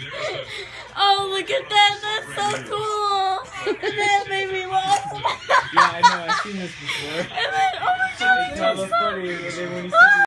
oh, look at that. That's so cool. that made me laugh. yeah, I know. I've seen this before. And then, oh my god. It's so funny.